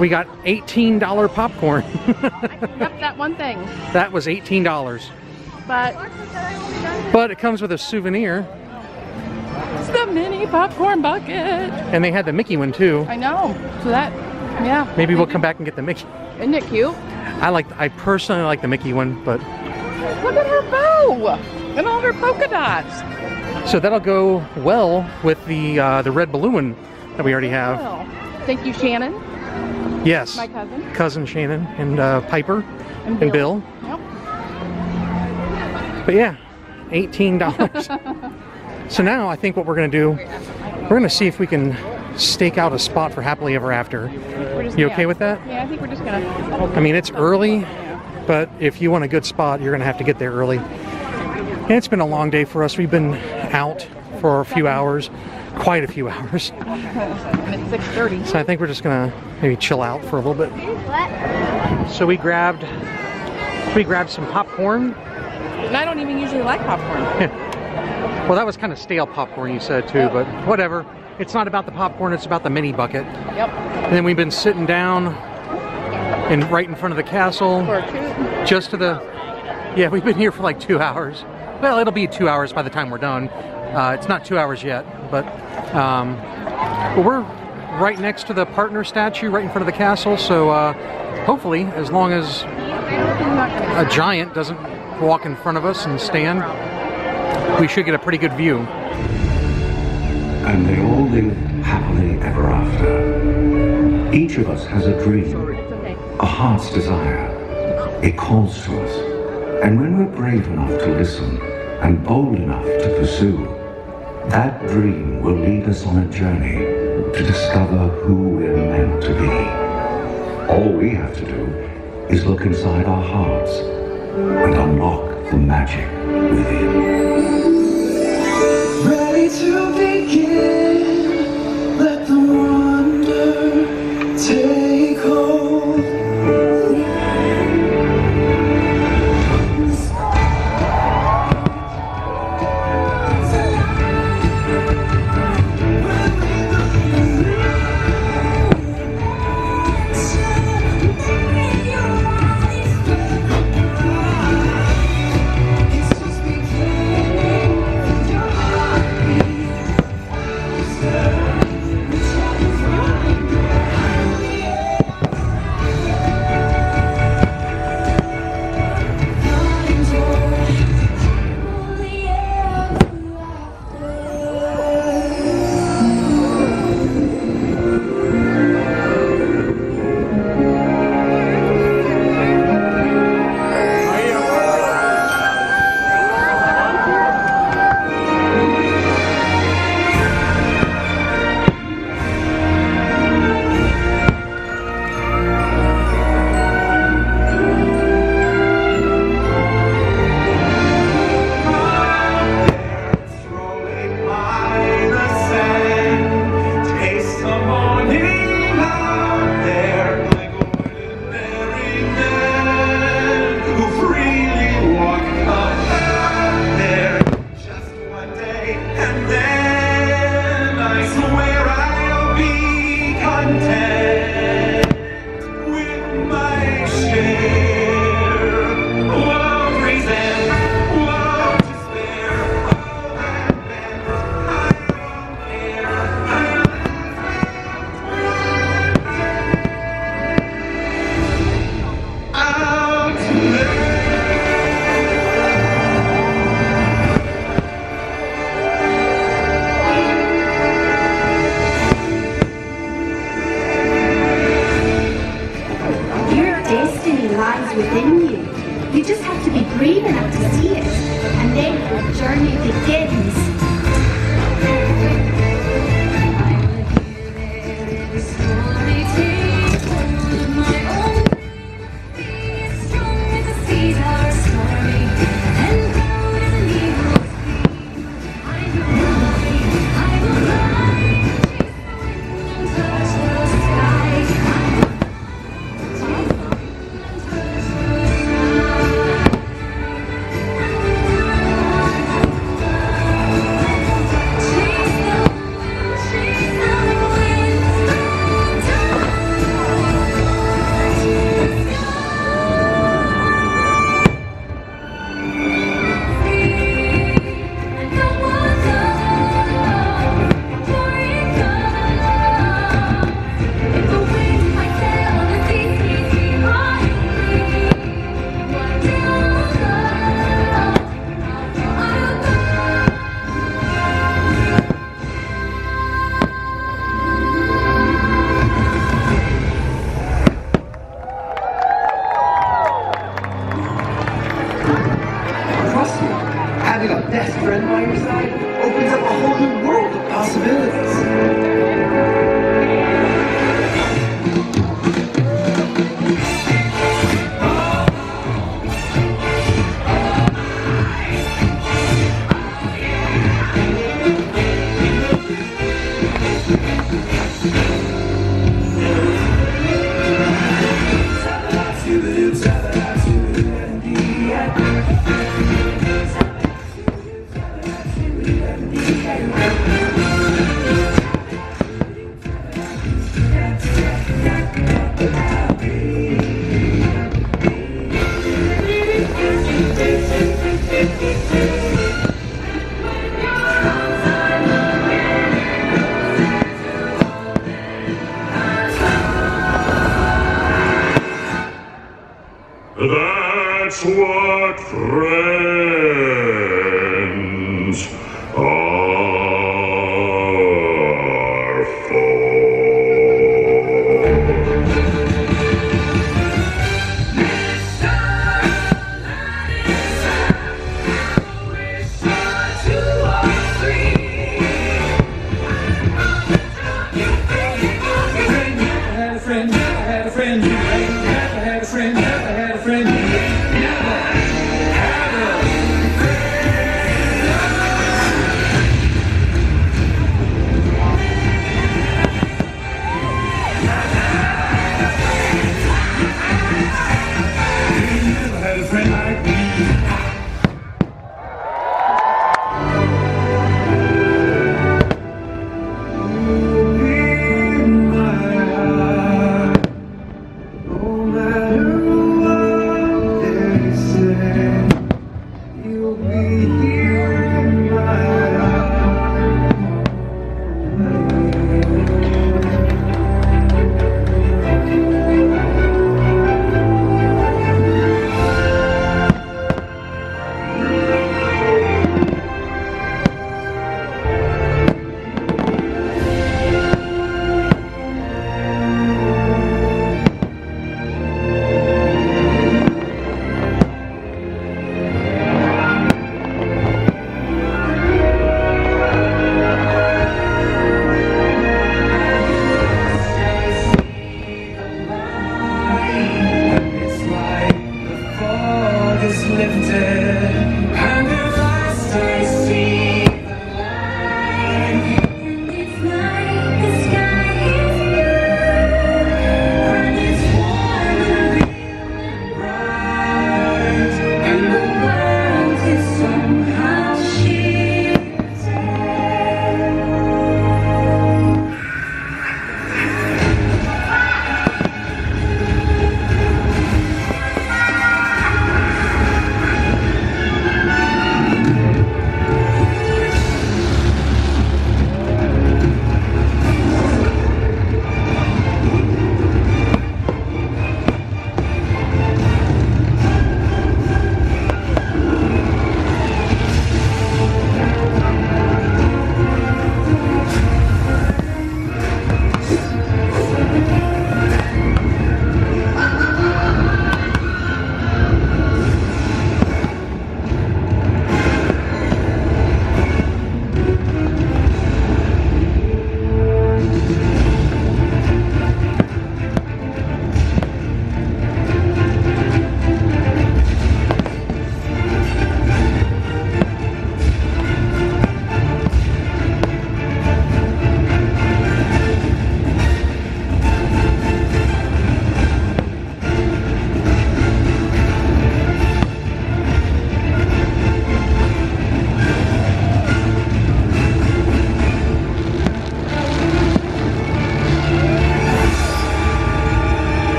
We got $18 popcorn. Yep, that one thing. that was $18. But But it comes with a souvenir. it's the mini popcorn bucket. And they had the Mickey one too. I know. So that, yeah. Maybe we'll come back and get the Mickey. Isn't it cute? I like, I personally like the Mickey one, but Look at her bow and all her polka dots. so that'll go well with the uh, the red balloon that we already have. Thank you, Shannon, Yes, my cousin, cousin Shannon and uh, Piper and and Bill. Yep. But yeah, eighteen dollars. so now I think what we're gonna do, we're gonna see if we can stake out a spot for happily ever after. Just, You yeah. okay with that? Yeah, I think we're just gonna. I mean, it's early, but if you want a good spot, you're gonna have to get there early. And it's been a long day for us. We've been out for a few hours, quite a few hours. It's six thirty. So I think we're just gonna maybe chill out for a little bit. So we grabbed we grabbed some popcorn. And I don't even usually like popcorn. Well, that was kind of stale popcorn you said too, but whatever. It's not about the popcorn, it's about the mini bucket. Yep. And then we've been sitting down and right in front of the castle, just to the. Yeah, we've been here for like two hours. Well, it'll be two hours by the time we're done. Uh, it's not two hours yet, but um, but we're right next to the partner statue, right in front of the castle. So uh, hopefully, as long as a giant doesn't walk in front of us and stand, we should get a pretty good view. And they all live happily ever after. Each of us has a dream, a heart's desire. It calls to us. And when we're brave enough to listen and bold enough to pursue, that dream will lead us on a journey to discover who we're meant to be. All we have to do is look inside our hearts and unlock the magic within. Ready to begin.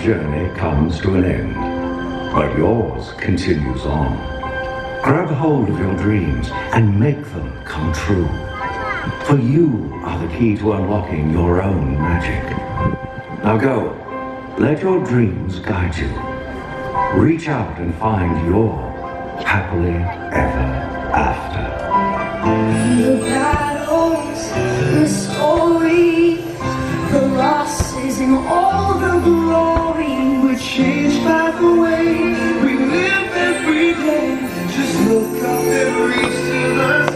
Journey comes to an end, but yours continues on. Grab hold of your dreams and make them come true. For you are the key to unlocking your own magic. Now go, let your dreams guide you. Reach out and find your happily ever after. And all the glory. We're changed by the way we live every day. Just look up and reach to the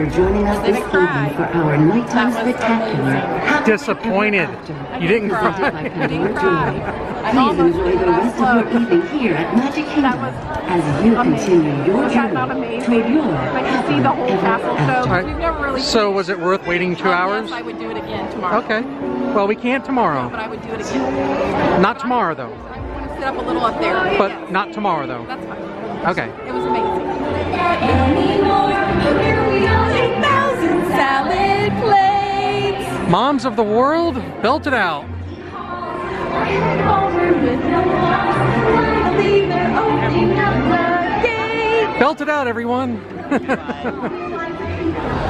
for joining us this evening for our nighttime spectacular. Disappointed. You didn't cry. by I didn't cry. Please enjoy the rest of your evening here at Magic Kingdom as you continue your Was not journey amazing? toward your I could see the whole ever castle after. Alright. Never really So was it worth waiting two Um, hours? I would do it again tomorrow. Okay. Well, we can't tomorrow. But. I would do it again. Not tomorrow though. I want to sit up a little up there. But not tomorrow though. That's fine. Okay. It was amazing. Salad plates. Moms of the world, belt it out. Belt it out, everyone.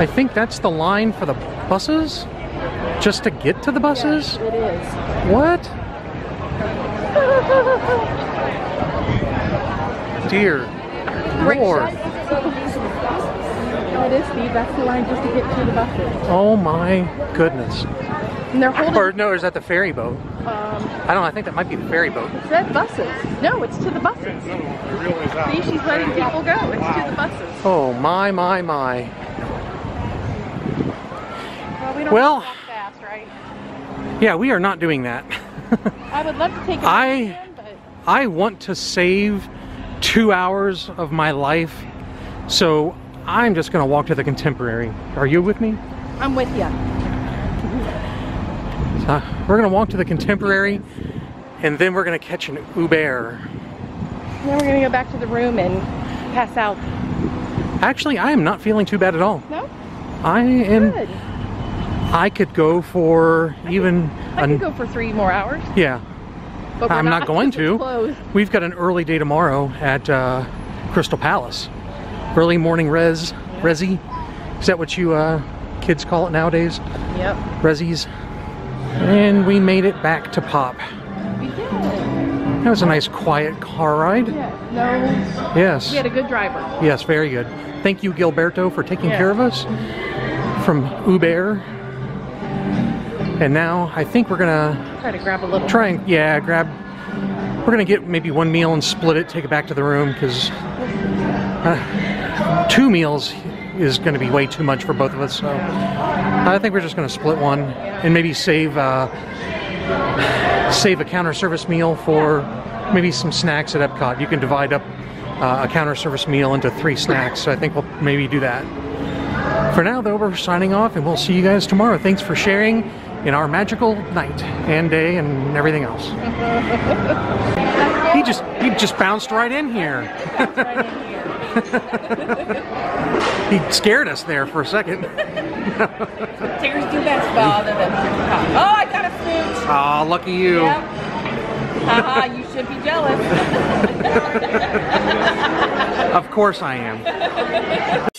I think that's the line for the buses. Just to get to the buses? It is. What? Dear Lord. It is, Steve. That's the line just to get to the buses. Oh my goodness. And they're holding Or no, is that the ferry boat? um, I don't know, I think that might be the ferry boat. it said buses. No, it's to the buses. See, she's letting people go. It's to the buses. Oh my, my, my. Well, we don't Well- have to walk fast, right? Yeah, we are not doing that. I would love to take it I- again, but I want to save two hours of my life, so I'm just gonna walk to the contemporary. Are you with me? I'm with you. Uh, we're gonna walk to the contemporary, and then we're gonna catch an Uber. Then we're gonna go back to the room and pass out. Actually, I am not feeling too bad at all. No? I am. Good. I could go for even. I an- could go for three more hours, Yeah, but I'm not going to. We've got an early day tomorrow at uh, Crystal Palace. Early morning res, resi. Is that what you uh, kids call it nowadays? Yep. Resis. And we made it back to Pop. We did. That was a nice quiet car ride. Yeah. No. Yes. We had a good driver. Yes, very good. Thank you, Gilberto, for taking Yeah. care of us from Uber. And now I think we're gonna Try to grab a little. try and yeah, grab. We're gonna get maybe one meal and split it, take it back to the room because uh, two meals is gonna be way too much for both of us. So I think we're just gonna split one and maybe save uh, save a counter service meal for maybe some snacks at Epcot. You can divide up uh, a counter service meal into three snacks. So I think we'll maybe do that. For now, though, we're signing off, and we'll see you guys tomorrow. Thanks for sharing in our magical night and day and everything else. he just he just bounced right in here. he scared us there for a second. Tears do best bother Oh, I got a flute. Aw, lucky you. Yep. Haha, you should be jealous. Of course I am.